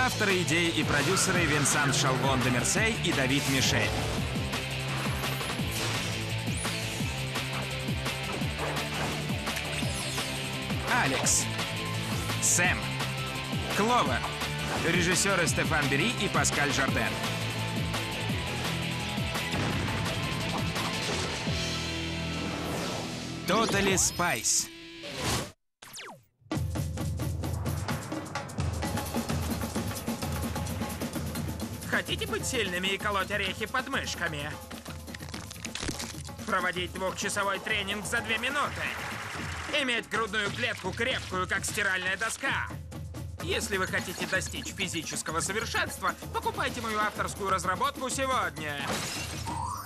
Авторы идеи и продюсеры Винсант Шалвон де Мерсей и Давид Мишель. Алекс. Сэм. Кловер. Режиссеры Стефан Бери и Паскаль Жарден. Totally Spice. Хотите быть сильными и колоть орехи под мышками? Проводить двухчасовой тренинг за две минуты? Иметь грудную клетку крепкую, как стиральная доска? Если вы хотите достичь физического совершенства, покупайте мою авторскую разработку сегодня.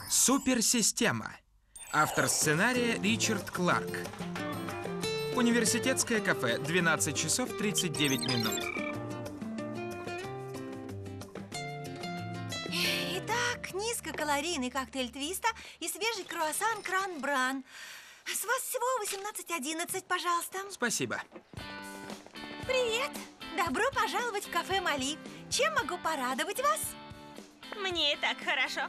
Суперсистема. Автор сценария Ричард Кларк. Университетское кафе. 12 часов 39 минут. Коктейль твиста и свежий круассан кран-бран. С вас всего 18.11, пожалуйста. Спасибо. Привет! Добро пожаловать в кафе Мали. Чем могу порадовать вас? Мне и так хорошо.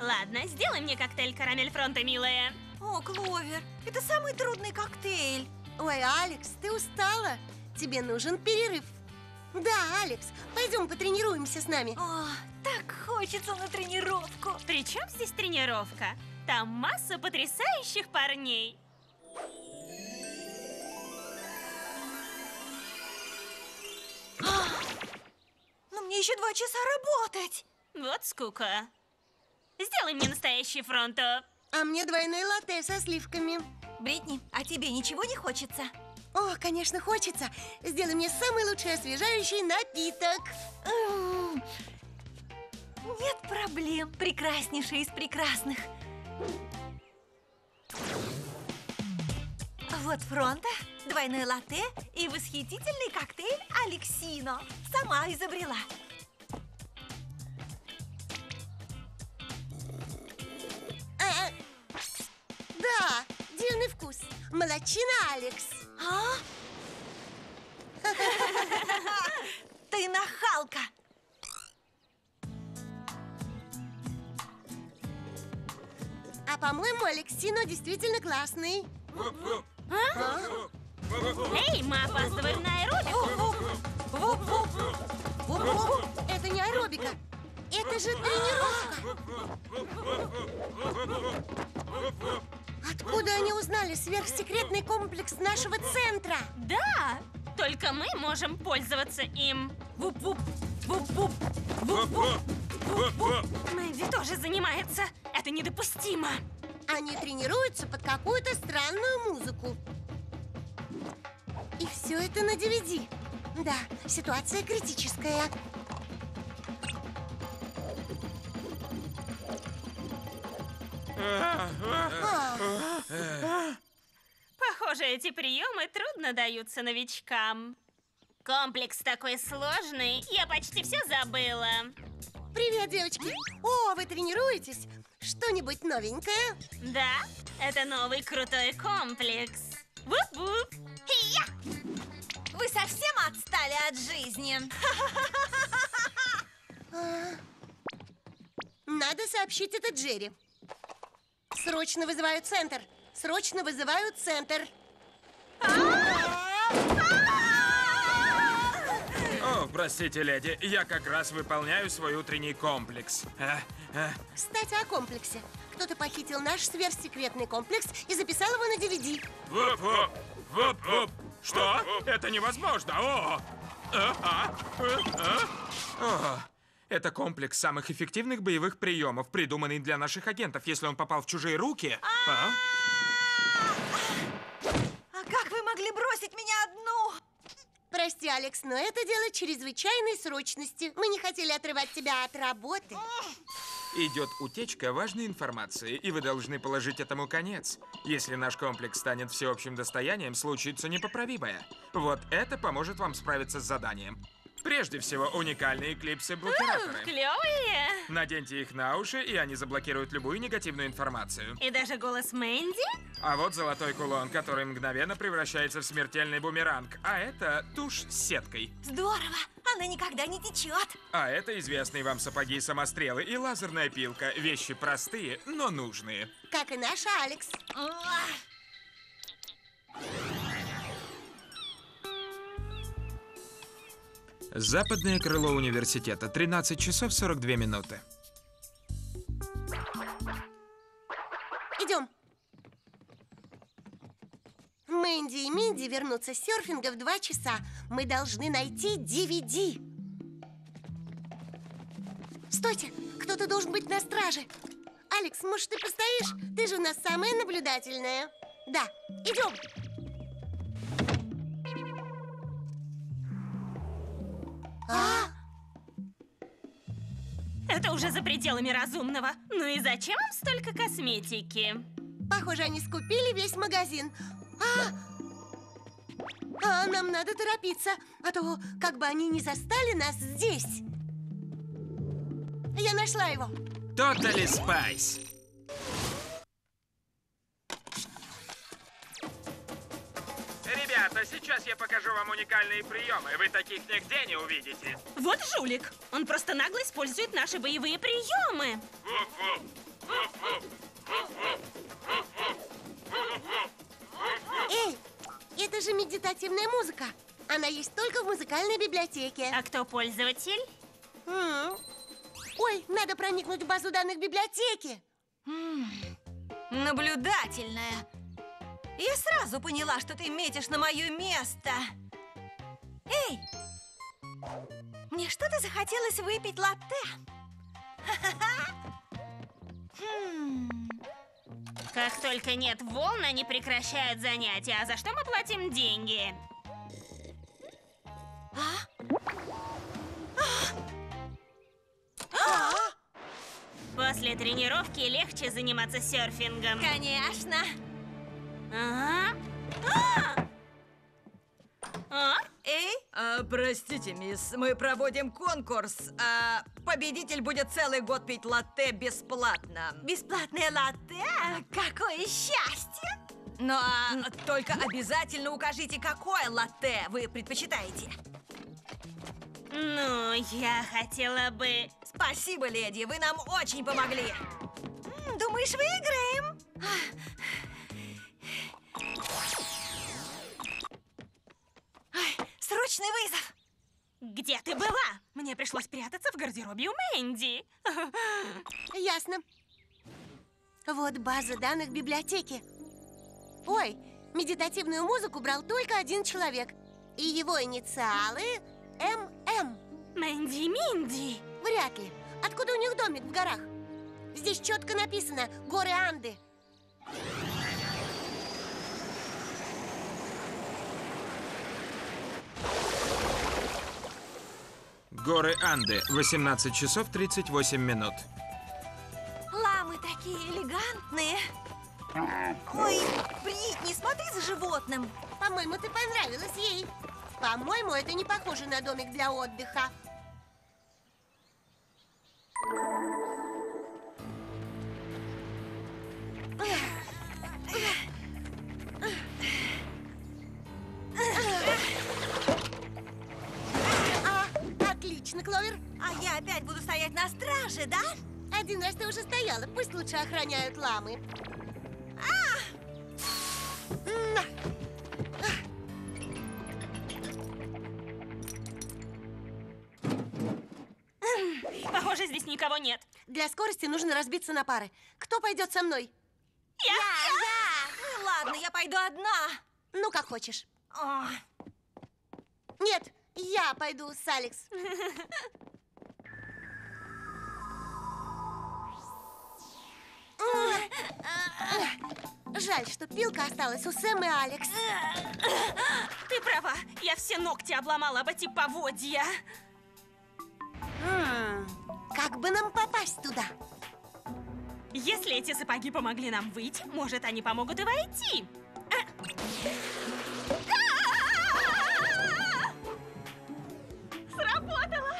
Ладно, сделай мне коктейль карамель фронта, милая. О, Кловер, это самый трудный коктейль. Ой, Алекс, ты устала? Тебе нужен перерыв. Да, Алекс, пойдем потренируемся с нами. О, так хочется на тренировку. При чем здесь тренировка? Там масса потрясающих парней. Но мне еще два часа работать. Вот скука. Сделай мне настоящий фронто. А мне двойной латте со сливками. Бритни, а тебе ничего не хочется? О, конечно, хочется. Сделай мне самый лучший освежающий напиток. Нет проблем. Прекраснейший из прекрасных. Вот фронта, двойной латте и восхитительный коктейль Алексино. Сама изобрела. А, да, дивный вкус. Молочина, Алекс. А? Ты нахалка! А по-моему, Алексино действительно классный. Эй, мы опаздываем на аэробику. Это не аэробика. Это же тренировка. Откуда они узнали сверхсекретный комплекс нашего центра? Да, только мы можем пользоваться им. Вуп-вуп! Вуп-вуп! Вуп-вуп! Вуп-вуп! Тоже занимается. Это недопустимо. Они тренируются под какую-то странную музыку. И все это на DVD. Да, ситуация критическая. Похоже, эти приемы трудно даются новичкам. Комплекс такой сложный, я почти все забыла. привет, девочки. О, вы тренируетесь? Что-нибудь новенькое? Да, это новый крутой комплекс. Вуп-вуп. Вы совсем отстали от жизни. Надо сообщить это Джерри. Срочно вызываю центр. Срочно вызываю центр. О, простите, леди, я как раз выполняю свой утренний комплекс. А, а, Кстати, о комплексе. Кто-то похитил наш сверхсекретный комплекс и записал его на DVD. Воп-воп! Воп-воп! Что? Это невозможно! О! А, а, а, а. Это комплекс самых эффективных боевых приемов, придуманный для наших агентов. Если он попал в чужие руки... А? А как вы могли бросить меня одну? Прости, Алекс, но это дело чрезвычайной срочности. Мы не хотели отрывать тебя от работы. Идет утечка важной информации, и вы должны положить этому конец. Если наш комплекс станет всеобщим достоянием, случится непоправимое. Вот это поможет вам справиться с заданием. Прежде всего, уникальные клипсы-блокираторы. Клевые. Наденьте их на уши, и они заблокируют любую негативную информацию. И даже голос Мэнди? А вот золотой кулон, который мгновенно превращается в смертельный бумеранг. А это тушь с сеткой. Здорово! Она никогда не течет. А это известные вам сапоги-самострелы и лазерная пилка. Вещи простые, но нужные. Как и наша Алекс. Западное крыло университета. 13 часов 42 минуты. Идем. Мэнди и Минди вернутся с серфинга в два часа. Мы должны найти DVD. Стойте, кто-то должен быть на страже. Алекс, может, ты постоишь? Ты же у нас самая наблюдательная. Да, идем. Уже за пределами разумного. Ну и зачем им столько косметики? Похоже, они скупили весь магазин. А! А, нам надо торопиться, а то как бы они не застали нас здесь. Я нашла его. Тотали Спайс. Сейчас я покажу вам уникальные приемы. Вы таких нигде не увидите. Вот жулик. Он просто нагло использует наши боевые приемы. Эй, это же медитативная музыка. Она есть только в музыкальной библиотеке. А кто пользователь? М. Ой, надо проникнуть в базу данных библиотеки. наблюдательная. Я сразу поняла, что ты метишь на мое место. Эй! Мне что-то захотелось выпить латте. Хм. Как только нет волн, они прекращают занятия. А за что мы платим деньги? После тренировки легче заниматься серфингом. Конечно. Ага. А! А? Эй, А, простите, мисс, мы проводим конкурс. А, победитель будет целый год пить латте бесплатно. бесплатное латте? Какое счастье! Но а, только обязательно укажите, какое латте вы предпочитаете. Ну, я хотела бы... Спасибо, леди, вы нам очень помогли. Думаешь, выиграем? Срочный вызов! Где ты была? Мне пришлось прятаться в гардеробе у Мэнди. Ясно. Вот база данных библиотеки. Ой, медитативную музыку брал только один человек. И его инициалы ММ. Мэнди Минди. Вряд ли. Откуда у них домик в горах? Здесь четко написано «Горы Анды». Горы Анды. 18 часов 38 минут. Ламы такие элегантные. Ой, Бритни, смотри за животным. По-моему, ты понравилась ей. По-моему, это не похоже на домик для отдыха. А, отлично, Кловер. А я опять буду стоять на страже, да? Один раз ты уже стояла, пусть лучше охраняют ламы. На. Похоже, здесь никого нет. Для скорости нужно разбиться на пары. Кто пойдет со мной? Я! Ну ладно, я пойду одна. Ну, как хочешь. О, Нет, я пойду с Алекс. Жаль, что пилка осталась у Сэм и Алекс. Ты права, я все ногти обломала об эти поводья. М, Как бы нам попасть туда? Если эти сапоги помогли нам выйти, может, они помогут и войти. сработало!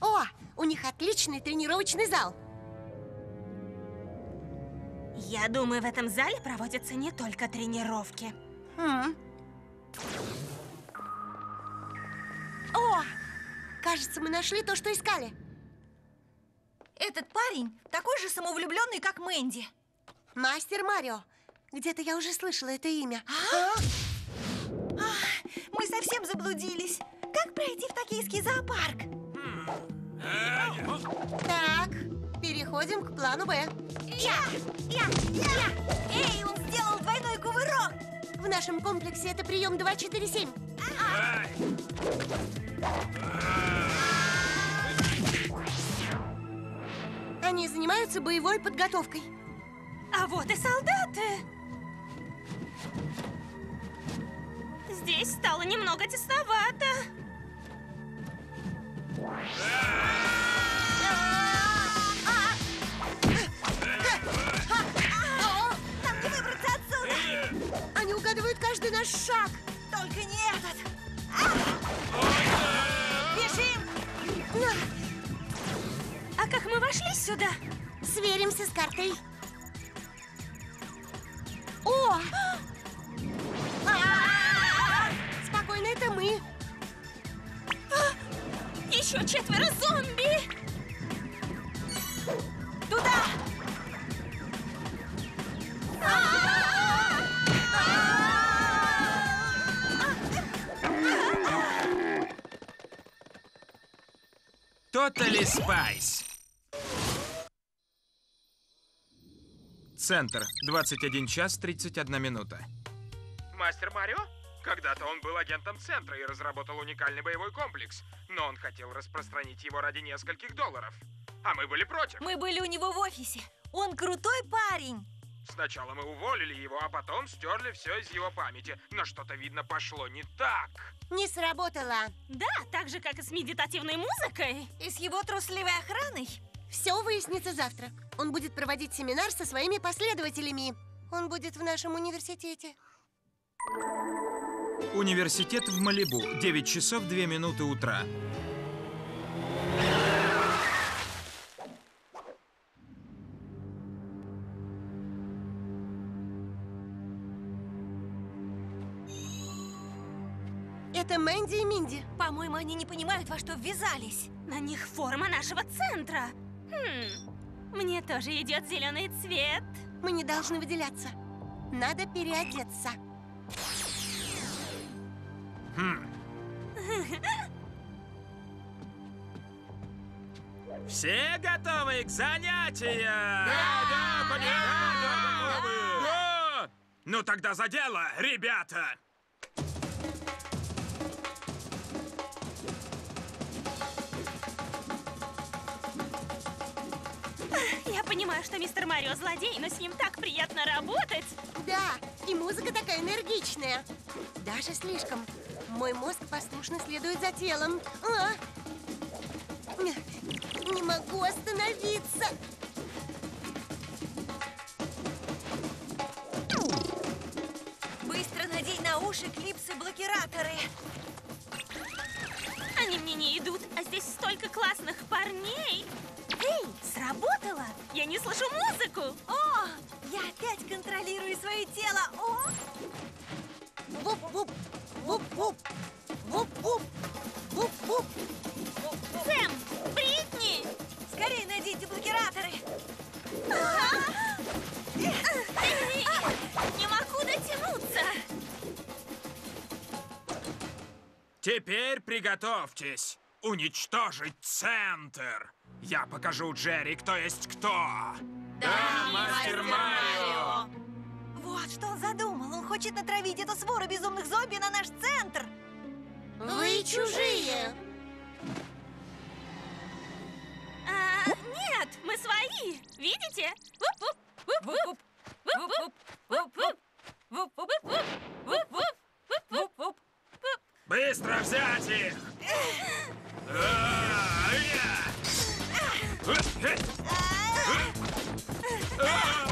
О, у них отличный тренировочный зал. Я думаю, в этом зале проводятся не только тренировки. Хм. О, кажется, мы нашли то, что искали. Этот парень такой же самовлюбленный, как Мэнди. Мастер Марио. Где-то я уже слышала это имя. А? А? Совсем заблудились. Как пройти в токийский зоопарк? Так, переходим к плану Б. Я! Я! Я! Эй, он сделал двойной кувырок! В нашем комплексе это прием 247. Они занимаются боевой подготовкой. А вот и солдаты. Здесь стало немного тесновато. Не выбраться отсюда! Они угадывают каждый наш шаг. Только не этот! Бежим! А как мы вошли сюда? Сверимся с картой. О! Еще четверо зомби! Туда! Totally Spies. Центр. 21 час 31 минута. Мастер Марио? Когда-то он был агентом Центра и разработал уникальный боевой комплекс, но он хотел распространить его ради нескольких долларов. А мы были против. Мы были у него в офисе. Он крутой парень. Сначала мы уволили его, а потом стерли все из его памяти. Но что-то, видно, пошло не так. Не сработало. Да, так же, как и с медитативной музыкой. И с его трусливой охраной. Все выяснится завтра. Он будет проводить семинар со своими последователями. Он будет в нашем университете. Университет в Малибу. 9 часов 2 минуты утра. Это Мэнди и Минди. По-моему, они не понимают, во что ввязались. На них форма нашего центра. Хм, мне тоже идет зеленый цвет. Мы не должны выделяться. Надо переодеться. Все готовы к занятиям? Да, да, конечно, готовы. О! Ну тогда за дело, ребята! Я понимаю, что мистер Марио злодей, но с ним так приятно работать. Да, и музыка такая энергичная. Даже слишком. Мой мозг послушно следует за телом. А! Не могу остановиться. Быстро надень на уши клипсы-блокираторы. Они мне не идут, а здесь столько классных парней. Эй, сработало! Я не слышу музыку. О, я опять контролирую свое тело. О, Вуп-вуп, вуп-вуп, вуп-вуп, вуп-вуп. Сэм, Бритни! скорее наденьте блокираторы. Не могу дотянуться. Теперь приготовьтесь уничтожить центр. Я покажу Джерри, кто есть кто. Да, мастер хочет натравить эту свору безумных зомби на наш центр. Вы чужие. А, нет, мы свои. Видите? Быстро взять их! А,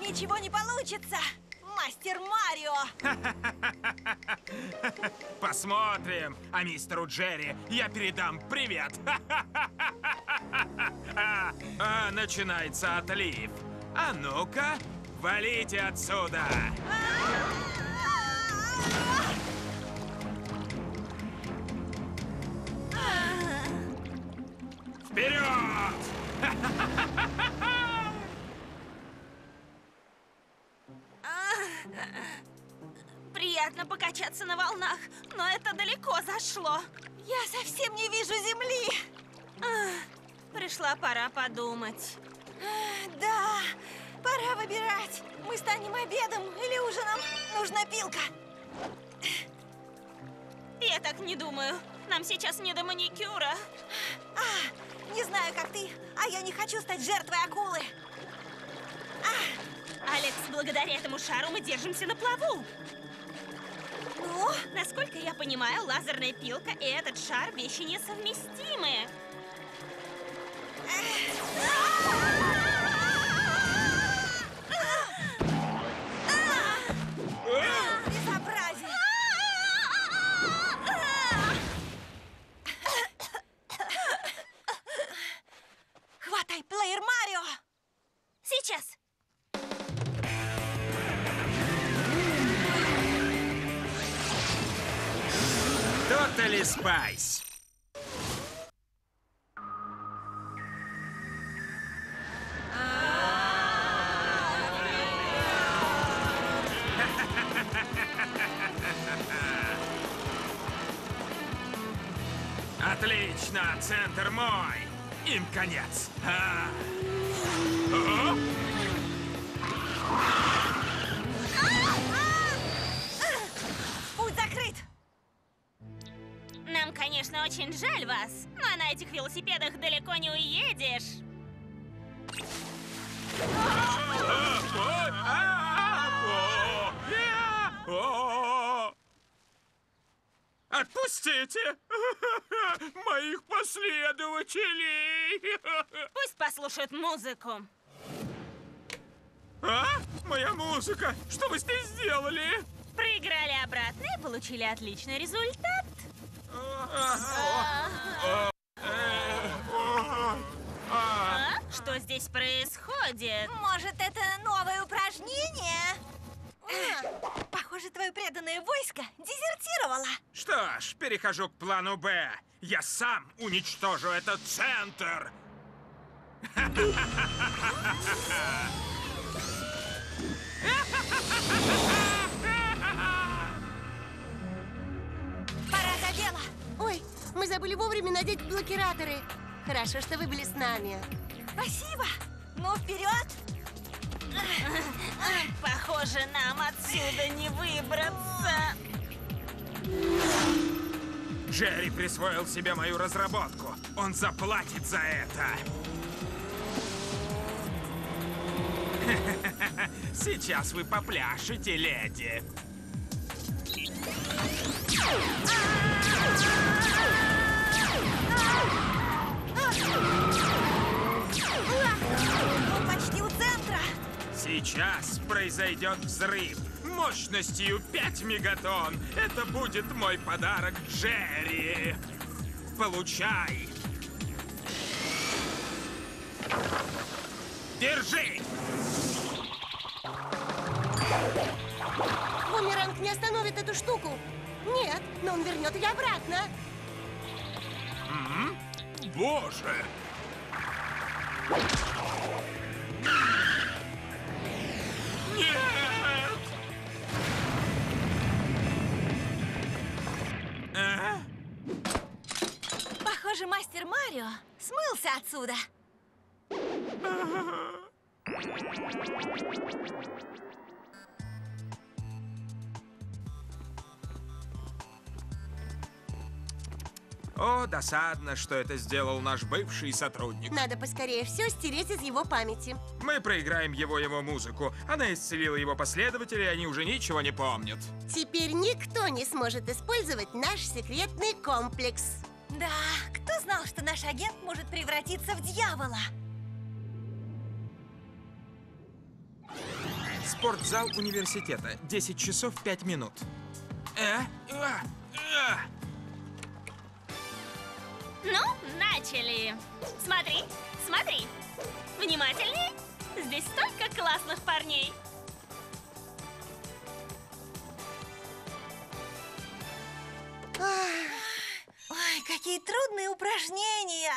Ничего не получится! Мастер Марио! Посмотрим, а мистеру Джерри я передам привет! А, начинается отлив. А ну-ка, валите отсюда! А -а -а! Приятно покачаться на волнах, но это далеко зашло. Я совсем не вижу земли! Пришла пора подумать. Да, пора выбирать. Мы станем обедом или ужином. Нужна пилка. Я так не думаю. Нам сейчас не до маникюра. А, не знаю, как ты, а я не хочу стать жертвой акулы. Алекс, благодаря этому шару мы держимся на плаву. Ну, Насколько я понимаю, лазерная пилка и этот шар вещи несовместимые. Спайс. Отлично, центр мой. Им конец. А. О, Путь конечно, очень жаль вас, но на этих велосипедах далеко не уедешь. а. Отпустите моих последователей! Пусть послушают музыку. А? Моя музыка! Что вы ней сделали? Проиграли обратно и получили отличный результат. Что здесь происходит? Может, это новое упражнение? А, Похоже, твое преданное войско дезертировало. Что ж, перехожу к плану Б. Я сам уничтожу этот центр. Пора дело. Ой, мы забыли вовремя надеть блокираторы. Хорошо, что вы были с нами. Спасибо. Ну, вперед! Похоже, нам отсюда не выбраться. Джерри присвоил себе мою разработку. Он заплатит за это. Сейчас вы попляшете, леди. Он Сейчас произойдет взрыв мощностью 5 мегатонн. Это будет мой подарок Джерри. Получай. Держи! Бумеранг не остановит эту штуку. Нет, но он вернет ее обратно. Боже! Нет! А? Похоже, мастер Марио смылся отсюда. О, досадно, что это сделал наш бывший сотрудник. Надо поскорее все стереть из его памяти. Мы проиграем его его музыку. Она исцелила его последователей, они уже ничего не помнят. Теперь никто не сможет использовать наш секретный комплекс. Да, кто знал, что наш агент может превратиться в дьявола? Спортзал университета. 10 часов 5 минут. Э? А, а. Ну, начали. Смотри, смотри. Внимательнее. Здесь столько классных парней. Ой, какие трудные упражнения.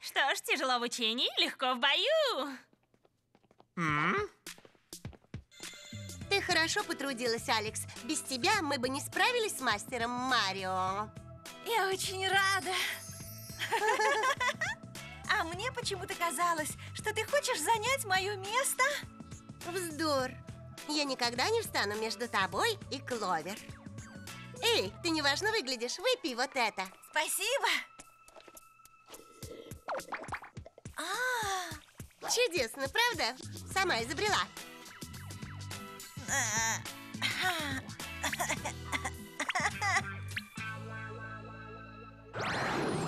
Что ж, тяжело в учении, легко в бою. Ты хорошо потрудилась, Алекс. Без тебя мы бы не справились с мастером Марио. Я очень рада. А мне почему-то казалось, что ты хочешь занять мое место. Вздор. Я никогда не встану между тобой и Кловер. Эй, ты неважно выглядишь, выпей вот это. Спасибо. А, -а, -а. Чудесно, правда? Сама изобрела. А